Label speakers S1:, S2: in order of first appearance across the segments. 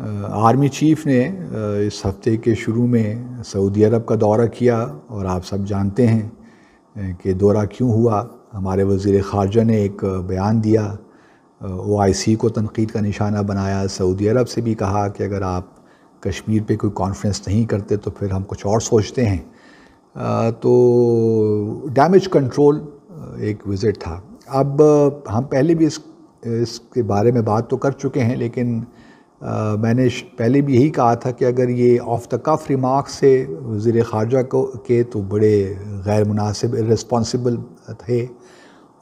S1: Army chief ने इस हफ़्ते के शुरू में सऊदी अरब का दौरा किया और आप सब जानते हैं कि दौरा क्यों हुआ। हमारे वज़ीर ख़ारजा ने एक बयान दिया। ओ आई सी को तनकीद का निशाना बनाया। सऊदी अरब से भी कहा कि अगर आप कश्मीर पे कोई कॉन्फ्रेंस नहीं करते तो फिर हम कुछ और सोचते हैं। तो डैमेज कंट्रोल एक विज़िट था। अब हम पहले भी इस, इसके बारे में बात तो कर चुके हैं, लेकिन आ, मैंने पहले भी यही कहा था कि अगर ये ऑफ़ द कफ रिमार्क से वज़ी ख़ारजा को के तो बड़े गैर मुनासिब रिस्पॉन्सिबल थे।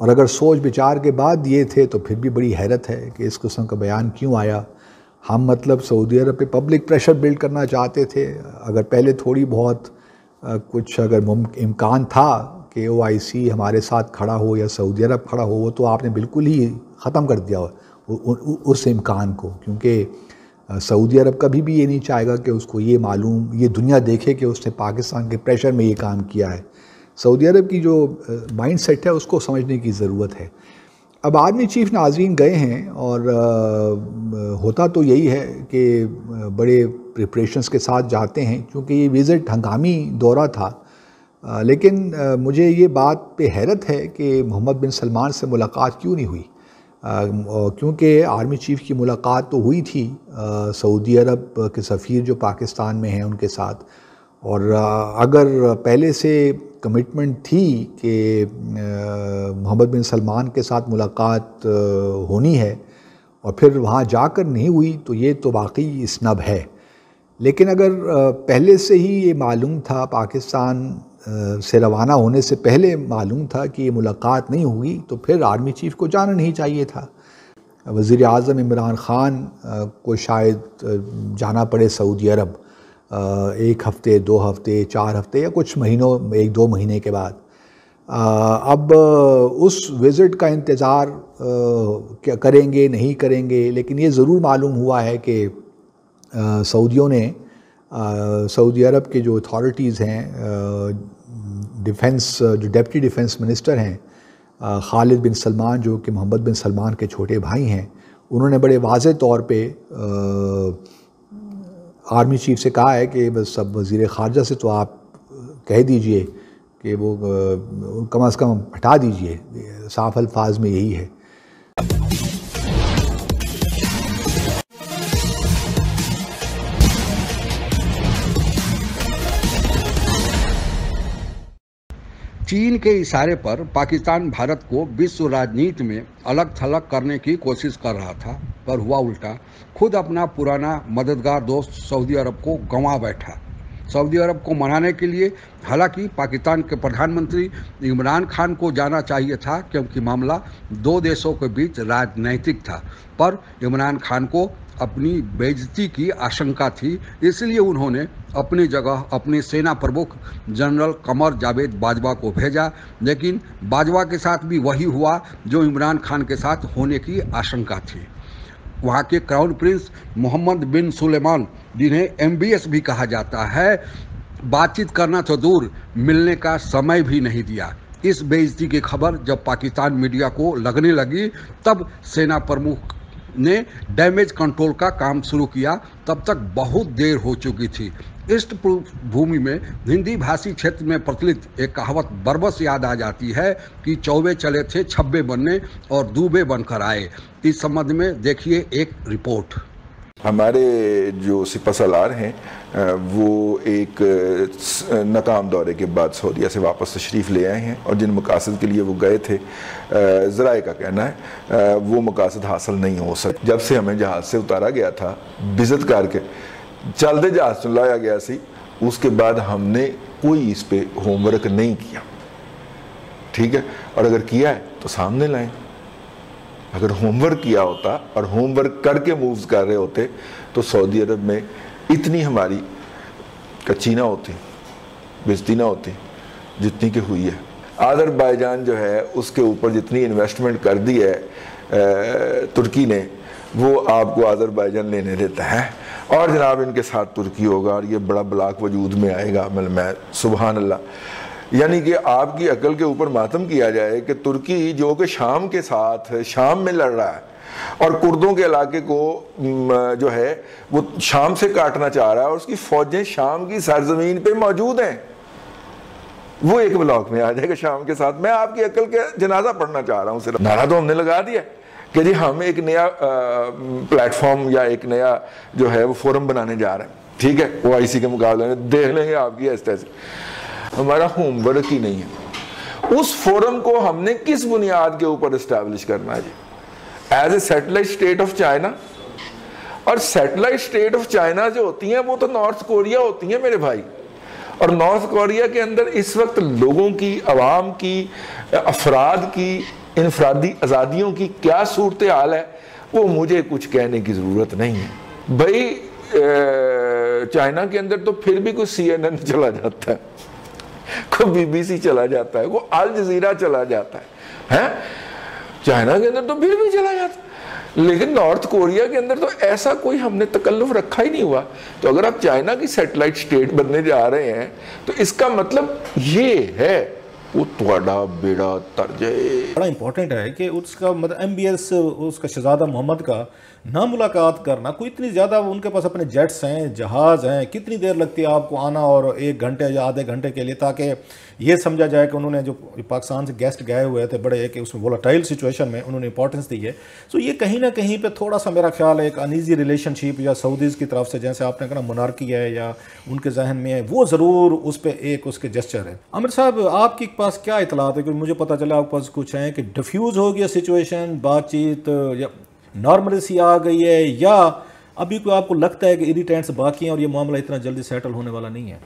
S1: और अगर सोच विचार के बाद ये थे तो फिर भी बड़ी हैरत है कि इस किस्म का बयान क्यों आया। हम मतलब सऊदी अरब पे पब्लिक प्रेशर बिल्ड करना चाहते थे। अगर पहले थोड़ी बहुत आ, कुछ अगर इम्कान था कि ओ आई सी हमारे साथ खड़ा हो या सऊदी अरब खड़ा हो वो तो आपने बिल्कुल ही ख़त्म कर दिया। उस इम्कान को, क्योंकि सऊदी अरब कभी भी ये नहीं चाहेगा कि उसको ये मालूम, ये दुनिया देखे कि उसने पाकिस्तान के प्रेशर में ये काम किया है। सऊदी अरब की जो माइंड सेट है, उसको समझने की ज़रूरत है। अब आर्मी चीफ नाजीन गए हैं और होता तो यही है कि बड़े प्रिपरेशंस के साथ जाते हैं, क्योंकि ये विज़िट हंगामी दौरा था। लेकिन मुझे ये बात पे हैरत है कि मोहम्मद बिन सलमान से मुलाकात क्यों नहीं हुई? क्योंकि आर्मी चीफ़ की मुलाकात तो हुई थी सऊदी अरब के सफ़ीर जो पाकिस्तान में हैं उनके साथ। और अगर पहले से कमिटमेंट थी कि मोहम्मद बिन सलमान के साथ मुलाकात होनी है, और फिर वहाँ जाकर नहीं हुई तो ये तो वाकई स्नब है। लेकिन अगर पहले से ही ये मालूम था पाकिस्तान से रवाना होने से पहले मालूम था कि ये मुलाकात नहीं होगी तो फिर आर्मी चीफ़ को जाना नहीं चाहिए था। वज़ी अजम इमरान ख़ान को शायद जाना पड़े सऊदी अरब एक हफ़्ते, दो हफ़्ते, चार हफ़्ते या कुछ महीनों, एक दो महीने के बाद। अब उस विज़िट का इंतज़ार करेंगे, नहीं करेंगे, लेकिन ये ज़रूर मालूम हुआ है कि सऊदियों ने सऊदी अरब के जो अथॉरिटीज़ हैं डिफेंस जो डेप्टी डिफेंस मिनिस्टर हैं खालिद बिन सलमान, जो कि मोहम्मद बिन सलमान के छोटे भाई हैं, उन्होंने बड़े वाज तौर पे आर्मी चीफ से कहा है कि बस सब वज़ी ख़ारजा से तो आप कह दीजिए कि वो कम अज़ कम हटा दीजिए। साफ़ अल्फाज में यही है।
S2: चीन के इशारे पर पाकिस्तान भारत को विश्व राजनीति में अलग थलग करने की कोशिश कर रहा था, पर हुआ उल्टा। खुद अपना पुराना मददगार दोस्त सऊदी अरब को गंवा बैठा। सऊदी अरब को मनाने के लिए, हालाँकि पाकिस्तान के प्रधानमंत्री इमरान खान को जाना चाहिए था, क्योंकि मामला दो देशों के बीच राजनैतिक था, पर इमरान खान को अपनी बेजती की आशंका थी, इसलिए उन्होंने अपनी जगह अपने सेना प्रमुख जनरल कमर जावेद बाजवा को भेजा। लेकिन बाजवा के साथ भी वही हुआ जो इमरान खान के साथ होने की आशंका थी। वहाँ के crown prince Mohammed bin Sulaiman, जिन्हें एमबीएस भी कहा जाता है, बातचीत करना तो दूर, मिलने का समय भी नहीं दिया। इस बेइज्जती की खबर जब पाकिस्तान मीडिया को लगने लगी, तब सेना प्रमुख ने डैमेज कंट्रोल का काम शुरू किया, तब तक बहुत देर हो चुकी थी। इस भूमि में हिंदी भाषी क्षेत्र में प्रचलित एक कहावत बरबस याद आ जाती है कि चौबे चले थे, छब्बे बनने और दूबे बनकर आए। इस संबंध में देखिए एक रिपोर्ट।
S3: हमारे जो सिपसलार हैं वो एक नाकाम दौरे के बाद सऊदीया से वापस तशरीफ़ ले आए हैं और जिन मकासद के लिए वो गए थे ज़राए का कहना है वो मकासद हासिल नहीं हो सके। जब से हमें जहाज़ से उतारा गया था, बिजत करके चलते जहाज़ से लाया गया सी, उसके बाद हमने कोई इस पर होमवर्क नहीं किया। ठीक है? और अगर किया है तो सामने लाएँ। अगर होमवर्क किया होता और होमवर्क करके मूव्स कर रहे होते तो सऊदी अरब में इतनी हमारी कच्ची ना होती बेजती ना होती, जितनी की हुई है। आज़रबाईजान जो है, उसके ऊपर जितनी इन्वेस्टमेंट कर दी है तुर्की ने, वो आपको आज़रबाईजान लेने देता है। और जनाब इनके साथ तुर्की होगा, और ये बड़ा ब्लाक वजूद में आएगा मतलब मैं सुबह अल्लाह। यानी कि आपकी अकल के ऊपर मातम किया जाए कि तुर्की जो कि शाम के साथ शाम में लड़ रहा है और कुर्दों के इलाके को जो है, वो शाम से काटना चाह रहा है और उसकी फौजें शाम की सरजमीन पे मौजूद हैं। वो एक ब्लॉक में आ जाएगा शाम के साथ। मैं आपकी अकल के जनाजा पढ़ना चाह रहा हूँ सिर्फ़। नारा तो हमने लगा दिया कि जी हम एक नया प्लेटफॉर्म या एक नया, जो है, वो फोरम बनाने जा रहे हैं। ठीक है? वो आई के मुकाबले में देख लेंगे आपकी ऐसे ऐसे हमारा होमवर्क ही नहीं है। उस फोरम को हमने किस बुनियाद के ऊपर इस्टेब्लिश करना है as a satellite state of China और सेटेलाइट स्टेट ऑफ़ चाइना जो होती हैं, वो तो नॉर्थ कोरिया होती हैं मेरे भाई। और नॉर्थ कोरिया के अंदर इस वक्त लोगों की, आवाम की, अफराद की, इनफरादी आज़ादियों की क्या सूरत हाल है, वो मुझे कुछ कहने की ज़रूरत नहीं है। भाई चाइना के अंदर तो फिर भी कुछ सी एन एन चला जाता है। कोई बीबीसी चला जाता है कोई अल जजीरा चला जाता है, हैं? चाइना के अंदर तो फिर भी चला जाता है। लेकिन नॉर्थ कोरिया के अंदर तो ऐसा कोई हमने तकल्लुफ रखा ही नहीं हुआ। तो अगर आप चाइना की सेटेलाइट स्टेट बनने जा रहे हैं तो इसका मतलब ये है, वो थोड़ा बेड़ा तर्ज
S4: बड़ा इंपॉर्टेंट है कि उसका मतलब एम उसका शहजादा मोहम्मद का ना मुलाकात करना, कोई इतनी ज़्यादा उनके पास अपने जेट्स हैं, जहाज़ हैं, कितनी देर लगती है आपको आना और एक घंटे या आधे घंटे के लिए ताकि ये समझा जाए कि उन्होंने जो पाकिस्तान से गेस्ट गए हुए थे, बड़े एक उसमें वोलाटाइल सिचुएशन में उन्होंने इंपॉर्टेंस दी है। सो ये कहीं ना कहीं पर थोड़ा सा मेरा ख्याल है, एक अनईजी रिलेशनशिप या सऊदीज़ की तरफ़ से जैसे आपने कहा मुनारकी है या उनके जहन में है, वो ज़रूर उस पर एक उसके जस्चर है। अमिर साहब, आपके पास क्या इतलात है? क्योंकि मुझे पता चला आपके पास कुछ है कि डिफ्यूज़ हो गया सिचुएशन बातचीत या नॉर्मलिसी आ गई है, या अभी कोई आपको लगता है कि इरीटेंट्स बाकी हैं और ये मामला इतना जल्दी सेटल होने वाला नहीं है?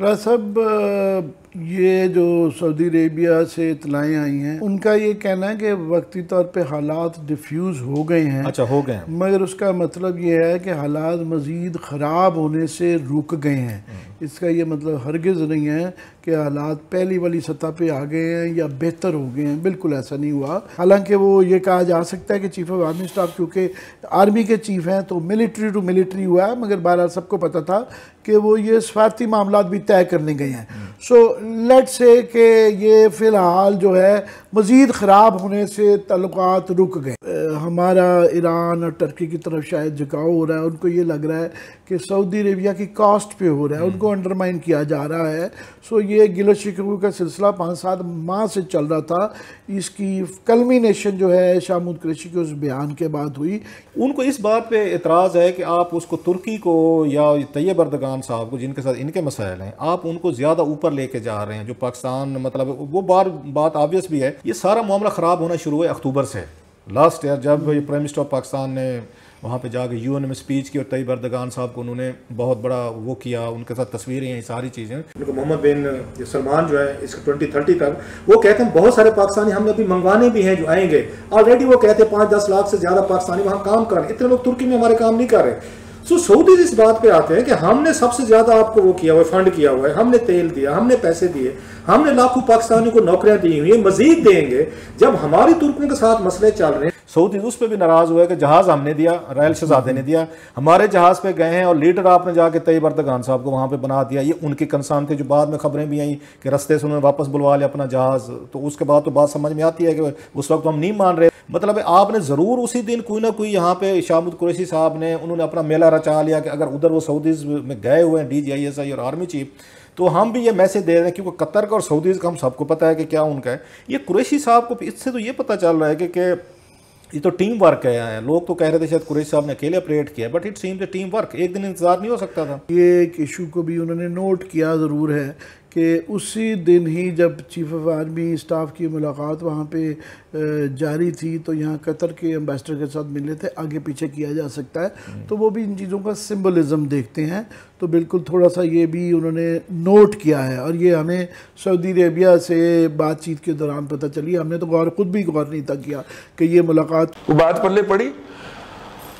S5: साहब ये जो सऊदी अरेबिया से इतलाएँ आई हैं उनका ये कहना है कि वक्ती तौर पे हालात डिफ्यूज़ हो गए हैं।
S4: अच्छा हो गए
S5: मगर उसका मतलब ये है कि हालात मज़ीद ख़राब होने से रुक गए हैं। हम्म। इसका ये मतलब हरगिज़ नहीं है कि हालात पहली वाली सतह पे आ गए हैं या बेहतर हो गए हैं। बिल्कुल ऐसा नहीं हुआ। हालाँकि वो ये कहा जा सकता है कि चीफ़ ऑफ़ आर्मी स्टाफ क्योंकि आर्मी के चीफ़ हैं तो मिलिट्री टू मिलिट्री हुआ है मगर बहरहाल सबको पता था कि वो ये स्वार्थी मामला भी तय करने गए हैं। सो लेट्स लेट से कि ये फ़िलहाल जो है मज़ीद ख़राब होने से तल्लुक़ात रुक गए। हमारा ईरान और टर्की की तरफ़ शायद झुकाव हो रहा है, उनको ये लग रहा है कि सऊदी अरेबिया की कास्ट पे हो रहा है। उनको अंडरमाइन किया जा रहा है। सो ये गिलो शिकवू का सिलसिला पाँच सात माह से चल रहा था। इसकी कलमिनेशन जो है शामुद क्रशी के उस बयान के बाद हुई।
S4: उनको इस बात पर एतराज़ है कि आप उसको तुर्की को या तैयब अर्दगान साहब को, जिनके साथ इनके मसाइल हैं, आप उनको ज़्यादा ऊपर लेके जा रहे हैं, जो पाकिस्तान मतलब वो बार, बात ऑबियस भी है ये सारा मामला ख़राब होना शुरू हुआ अक्टूबर से। लास्ट ईयर जब प्राइम मिनिस्टर ऑफ़ पाकिस्तान ने वहाँ पे जाके यूएन में स्पीच की और तई बर्दगान साहब को उन्होंने बहुत बड़ा वो किया, उनके साथ तस्वीरें हैं सारी चीज़ें। मोहम्मद बिन सलमान जो है, इसके ट्वेंटी थर्टी तक, वो कहते हैं बहुत सारे पाकिस्तानी हमने अभी मंगवाने भी हैं जो आएँगे। ऑलरेडी वो कहते हैं पाँच दस लाख से ज़्यादा पाकिस्तानी वहाँ काम कर रहे इतने लोग तुर्की में हमारे काम नहीं कर रहे। सो सऊदी इस बात पे आते हैं कि हमने सबसे ज़्यादा आपको वो किया हुआ फंड किया हुआ है, हमने तेल दिया, हमने पैसे दिए, हमने लाखों पाकिस्तानियों को नौकरियाँ दी हुई है, मजीद देंगे। जब हमारी तुर्कों के साथ मसले चल रहे हैं सऊदी उस पर भी नाराज़ हुआ है कि जहाज़ हमने दिया रायल शहजादे ने दिया। हमारे जहाज़ पे गए हैं और लीडर आपने जाके तय बर्दगान साहब को वहाँ पे बना दिया। ये उनकी कंसर्न थे जो बाद में खबरें भी आई कि रस्ते से उन्होंने वापस बुलवा लिया अपना जहाज़। तो उसके बाद तो बात समझ में आती है कि उस वक्त हम नहीं मान रहे। मतलब आपने ज़रूर उसी दिन कोई ना कोई यहाँ पे शामुद कुरैशी साहब ने उन्होंने अपना मेला रचा लिया कि अगर उधर वो सऊदीज़ में गए हुए हैं D G I S I और आर्मी चीफ तो हम भी ये मैसेज दे रहे हैं क्योंकि कतर का और सऊदीज़ का हम सबको पता है कि क्या उनका है। ये कुरैशी साहब को इससे तो ये पता चल रहा है कि, कि ये तो टीम वर्क है लोग तो कह रहे थे शायद कुरेश साहब ने अकेले ऑपरेट किया but it seems team work एक दिन इंतज़ार नहीं हो सकता था।
S5: ये एक इशू को भी उन्होंने नोट किया ज़रूर है कि उसी दिन ही जब चीफ ऑफ़ आर्मी स्टाफ की मुलाकात वहाँ पे जारी थी तो यहाँ कतर के एम्बेसडर के साथ मिले थे। आगे पीछे किया जा सकता है। तो वो भी इन चीज़ों का सिम्बलिज़म देखते हैं। तो बिल्कुल थोड़ा सा ये भी उन्होंने नोट किया है। और ये हमें सऊदी अरेबिया से बातचीत के दौरान पता चली। हमने तो गौर, खुद भी गौर नहीं था किया कि ये मुलाकात
S3: वो बात पल्ले पड़ी?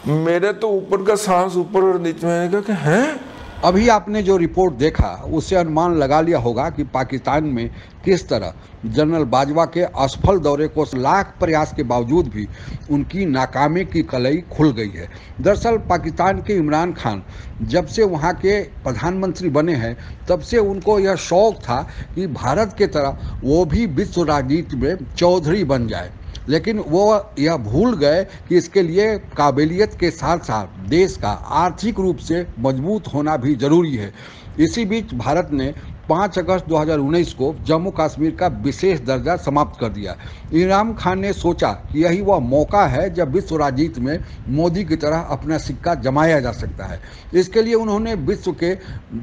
S3: मेरे तो ऊपर का सांस ऊपर और नीचे। मैंने कहा कि, हैं?
S2: अभी आपने जो रिपोर्ट देखा उससे अनुमान लगा लिया होगा कि पाकिस्तान में किस तरह जनरल बाजवा के असफल दौरे को लाख प्रयास के बावजूद भी उनकी नाकामी की कलई खुल गई है। दरअसल पाकिस्तान के इमरान खान जब से वहाँ के प्रधानमंत्री बने हैं, तब से उनको यह शौक था कि भारत के तरह वो भी विश्व राजनीति में चौधरी बन जाए। लेकिन वो यह भूल गए कि इसके लिए काबिलियत के साथ साथ देश का आर्थिक रूप से मज़बूत होना भी ज़रूरी है। इसी बीच भारत ने 5 अगस्त 2019 को जम्मू कश्मीर का विशेष दर्जा समाप्त कर दिया। इमरान खान ने सोचा कि यही वह मौका है जब विश्व राजनीति में मोदी की तरह अपना सिक्का जमाया जा सकता है। इसके लिए उन्होंने विश्व के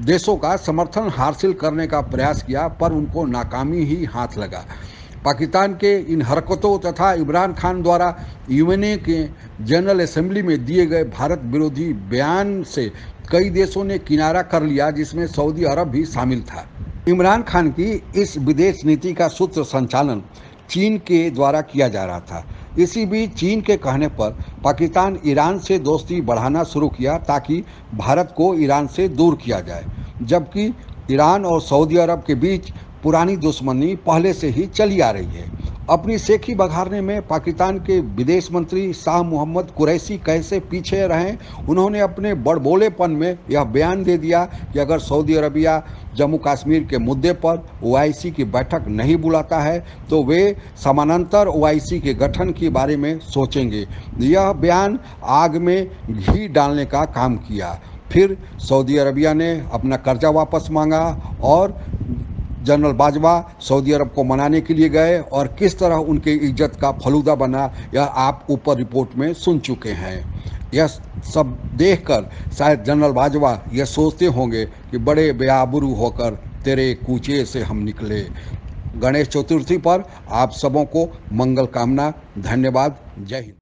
S2: देशों का समर्थन हासिल करने का प्रयास किया, पर उनको नाकामी ही हाथ लगा। पाकिस्तान के इन हरकतों तथा इमरान खान द्वारा यूएनए के जनरल असेंबली में दिए गए भारत विरोधी बयान से कई देशों ने किनारा कर लिया, जिसमें सऊदी अरब भी शामिल था। इमरान खान की इस विदेश नीति का सूत्र संचालन चीन के द्वारा किया जा रहा था। इसी बीच चीन के कहने पर पाकिस्तान ईरान से दोस्ती बढ़ाना शुरू किया ताकि भारत को ईरान से दूर किया जाए, जबकि ईरान और सऊदी अरब के बीच पुरानी दुश्मनी पहले से ही चली आ रही है। अपनी सेखी बघारने में पाकिस्तान के विदेश मंत्री शाह मोहम्मद कुरैसी कैसे पीछे रहे, उन्होंने अपने बड़बोलेपन में यह बयान दे दिया कि अगर सऊदी अरबिया जम्मू कश्मीर के मुद्दे पर ओआईसी की बैठक नहीं बुलाता है तो वे समानांतर ओआईसी के गठन के बारे में सोचेंगे। यह बयान आग में घी डालने का काम किया। फिर सऊदी अरबिया ने अपना कर्जा वापस मांगा और जनरल बाजवा सऊदी अरब को मनाने के लिए गए और किस तरह उनकी इज़्ज़त का फलूदा बना, यह आप ऊपर रिपोर्ट में सुन चुके हैं। यह सब देखकर शायद जनरल बाजवा यह सोचते होंगे कि बड़े बेआबरू होकर तेरे कूचे से हम निकले। गणेश चतुर्थी पर आप सबों को मंगल कामना, धन्यवाद, जय हिंद।